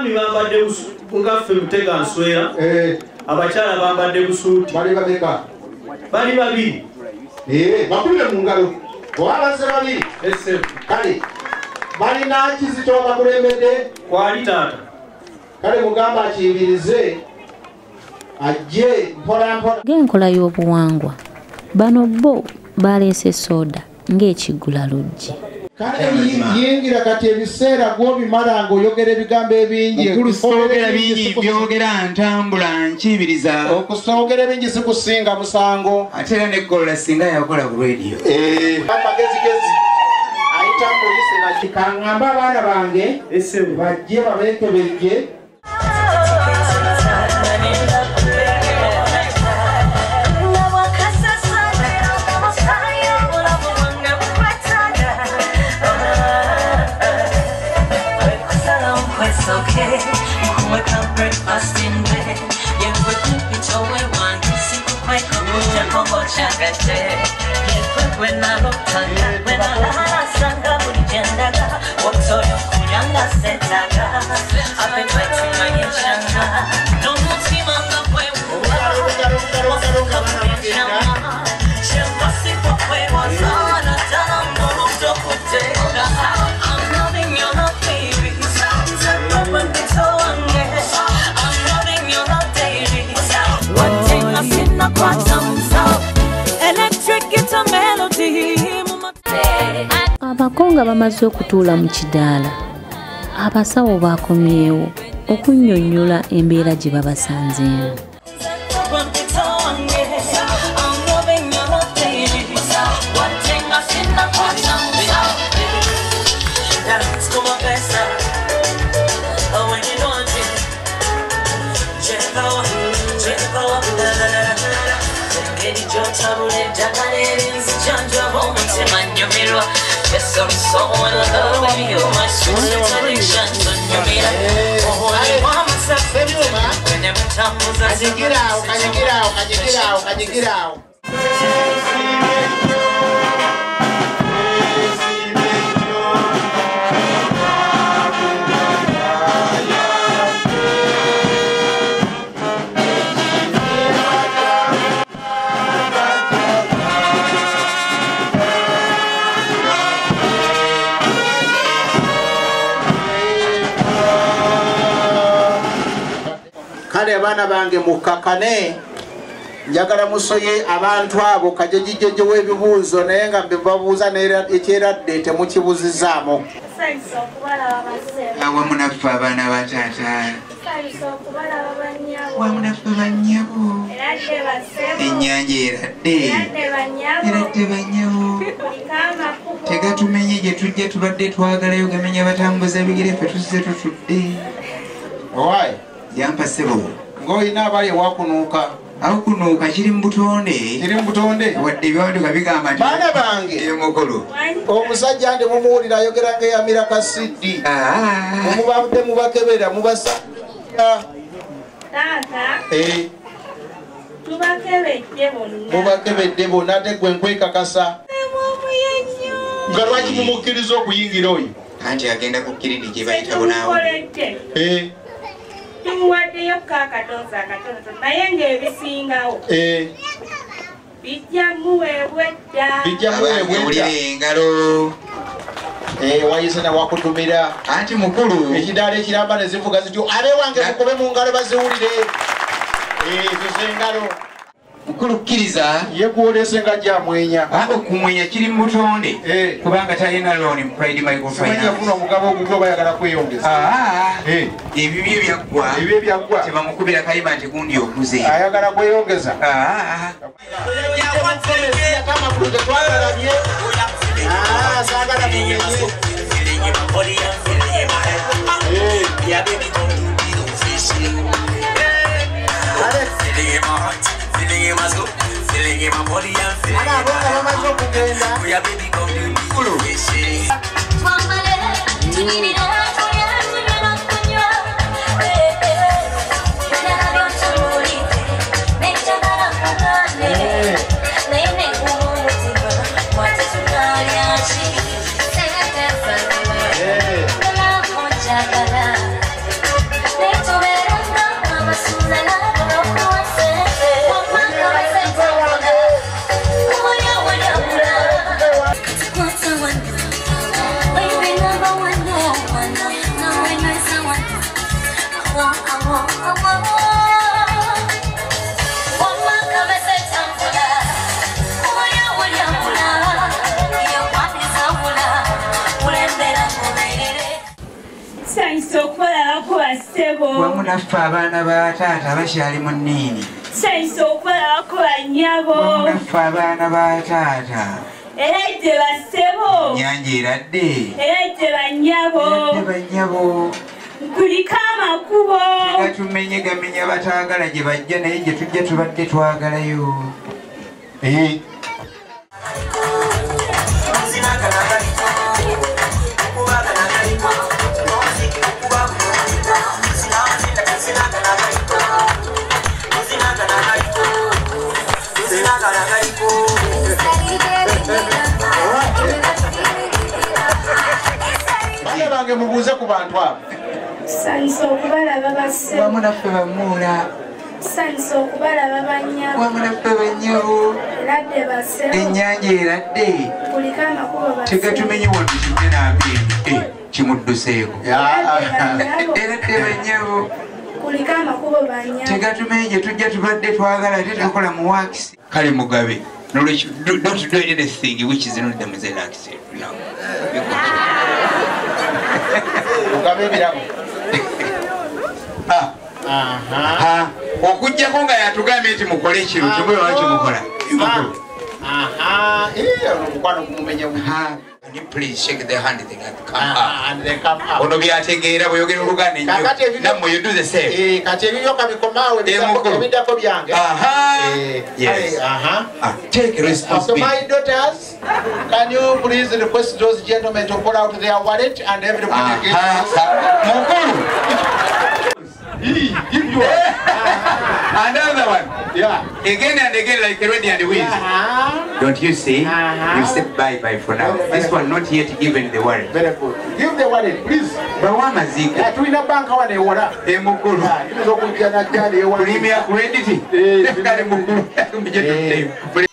abaami bambadde busu- ngaffe mutega nswera Eh, abakyala bambadde busuuti. bali babeka. Bali babiri. Eh, bakubire mu ngalo. Obabaze babiri kale balina kizito bakulembedde kwali taata? Kale mugamba akiyimirize ajje mpolampola ng'enkola y'obuwangwa. Bano bo baleese soda ng'ekiggula luggi kale yi- yingira kati ebiseera gwobimala ng'oyogera ebigambo ebingi soogera bingi byogera ntambula nkibiriza okusogera ebingi sikusinga musango. Ate era neggolola singa yakola ku rediyo amagezigezi. Ayita polisi nakikaŋŋamba abaana bange I've been waiting for you, Shanga. Abako nga bamaze okutuula mu kidaala abasawo bakomyewo okunnyonnyola embeera gye babasanzeemu Yes, I'm so in love with you. My sweet addiction turned you me up. Oh, I want myself to you, man. Every time was I Can you get out? Can you get out? Can you get out? Can you get out? Abaana bange mukkakane. Njagala musoye abantu abo kajejijjeje w'ebibuuzo naye nga mbebabuuza ekyeradde temukibuzizaamu awamu naffe abaana ba taata. Tusanyusa okubalaba bannyabo. wamu naffe bannyabo. Ennyanja eradde. Eradde bannyabo. tegatumenye gye tujja tubadde twagalayo gamenya batambuza bigere ffe tusize tutudde. Owaayi ng'olina abali ewakunuuka awo kunuuka kiri mu butonde. Kiri mu butonde. Wadde ebyawanduka bigamba nti baana bange. Emukulu omusajja ndi mumuwulira ayogera ng'eyamira kasiddi mumubadde mubakebera mubasa. Taata, Eh, tubakebedde bonna. mubakebedde bonna ate gwe nkwekakasa. Nga lwaki mumukkiriza okuyingira oyo? Anti agenda ku kiridi gye bayita. Eh, Tumuwaddeyo ka akatoozi akatonotono naye ng'ebisingawo eh, bijja muweebwa edda. bijja muweebwa edda. engalo. Eh, wayise nawakutumira anti mukulu. Ekidaala ekiramba ne zivuga zityo abe wange mukube mu ngalo baziwulire. Eh, ezo z'engalo mukulu kkiriza ye gwolese nga gyamwenya aba okumwenya kiri mu butonde. Kubanga talina looni mu pride simanyi microfinance yafuna omugabo ogugwe bayagala kweyongeza. Ah, ebibyo ebyaggwa ebyo ebyaggwa tebamukubira kayima nti gundi okuze. Ayagala kweyongeza Ah, amakulu tetwagalabye Ah, saagala mumenye abo nga bamaze okugenda bassebo wamu naffe abaana ba taata bakyali mu nniini. Sayinza okubalabako bannyabo wamu naffe abaana ba taata. Era ite bassebo nyanja eradde. Era ite bannyabo eradde bannyabo kuliko amakubo. Gatumenye gamenya bataagala gye bajja naye gye tujja tubadde twagalayo Bange mubuuze ku bantu abo. Tusanyusa okubalaba bassebo wamu naffe bamuula tusanyusa okubalaba bannyabo wamu naffe bannyabo era tte bassebo ennyanja eradde. Kuliko amakubo bassebo tegatumenye wano kimye nabindi kimudduseeko. Eradde bannyabo kuliko amakubo bannyabo tegatumenye gye tujja tubadde twagala ate tukola mu wakisi kale mugabe nolwekyo do- don't do anything which is not them relax no. mugabe ebirabo ukabebirako okugjako nga yatugambye nti mukole ekiro kyobaewakimukola mukola Bubi. please shake the hand and come up. And they come up. ono byategeera bweyogera oluganda ennyo nammwe you do the same Eh, kati Eh, mukulu. ebiddako byange Aha. Eh, Yes. aha. Ah, take So my daughters, can you please request those gentlemen to pull out their wallet and everybody Aha. mukulu Again and again like the ready and the Uh -huh. Don't you see? Uh -huh. You said bye-bye for now. Very, this one not yet given the word. Very good. Give the word, please. Bawa maziko. Yeah, tuina banka wane wala. E mukuru. Yeah, tuzo kujana